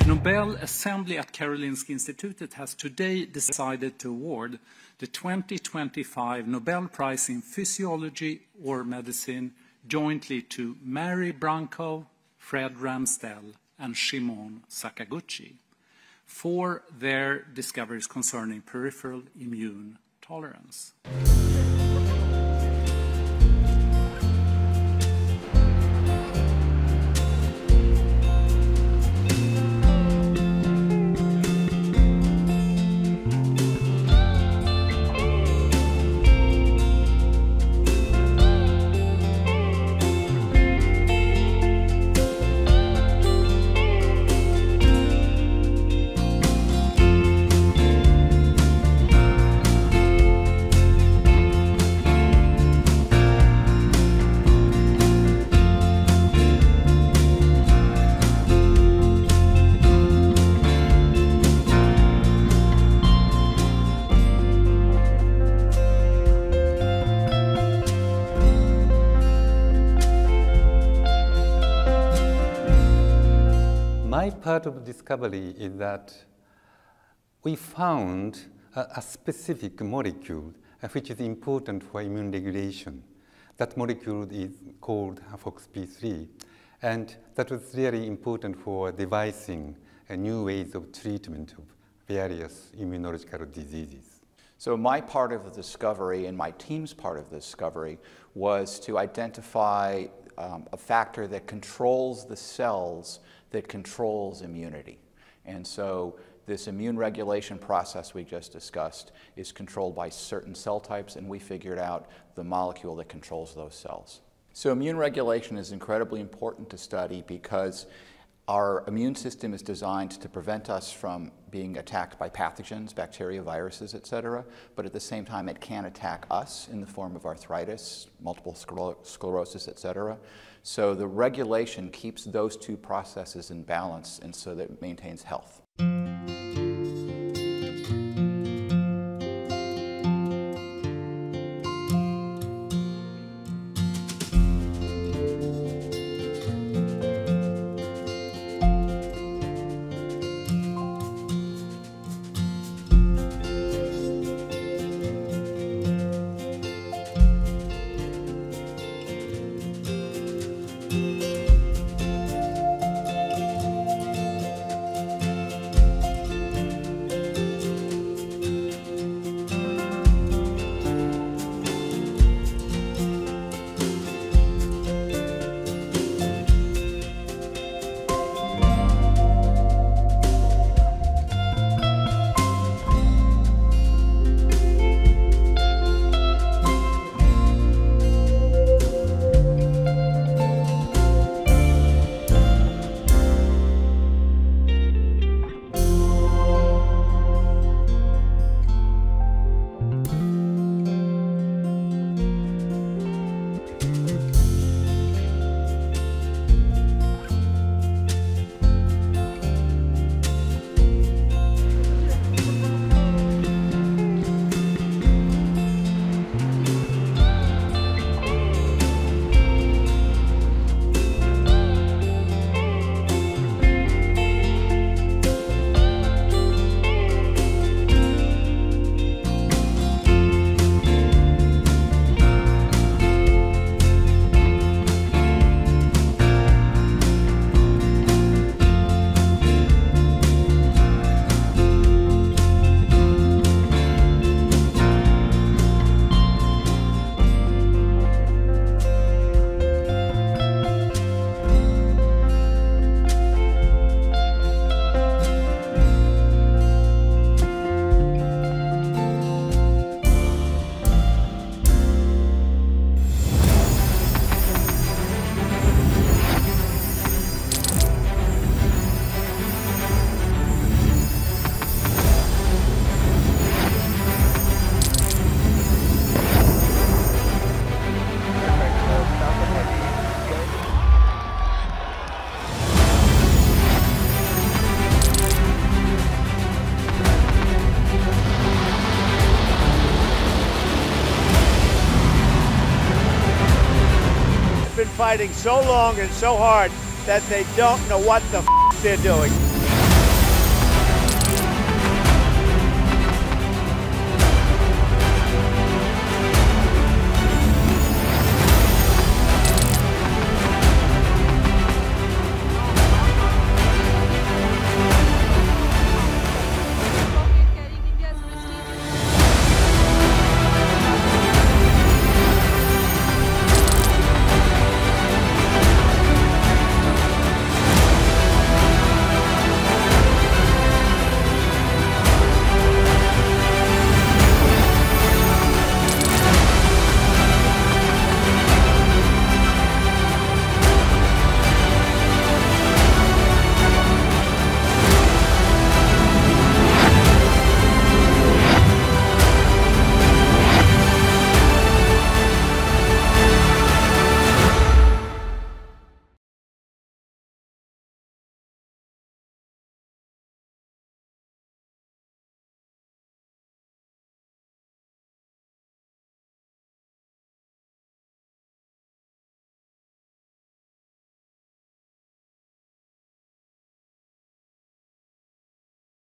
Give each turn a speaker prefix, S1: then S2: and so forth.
S1: The Nobel Assembly at Karolinska Institutet has today decided to award the 2025 Nobel Prize in Physiology or Medicine jointly to Mary Brunkow, Fred Ramsdell, and Shimon Sakaguchi for their discoveries concerning peripheral immune tolerance.
S2: My part of discovery is that we found a, a specific molecule uh, which is important for immune regulation. That molecule is called FOXP3, and that was really important for devising uh, new ways of treatment of various immunological diseases.
S3: So my part of the discovery and my team's part of the discovery was to identify um, a factor that controls the cells that controls immunity. And so this immune regulation process we just discussed is controlled by certain cell types, and we figured out the molecule that controls those cells. So immune regulation is incredibly important to study because our immune system is designed to prevent us from being attacked by pathogens, bacteria, viruses, et cetera, but at the same time it can attack us in the form of arthritis, multiple sclerosis, et cetera. So the regulation keeps those two processes in balance and so that it maintains health.
S4: Fighting so long and so hard that they don't know what the they're doing.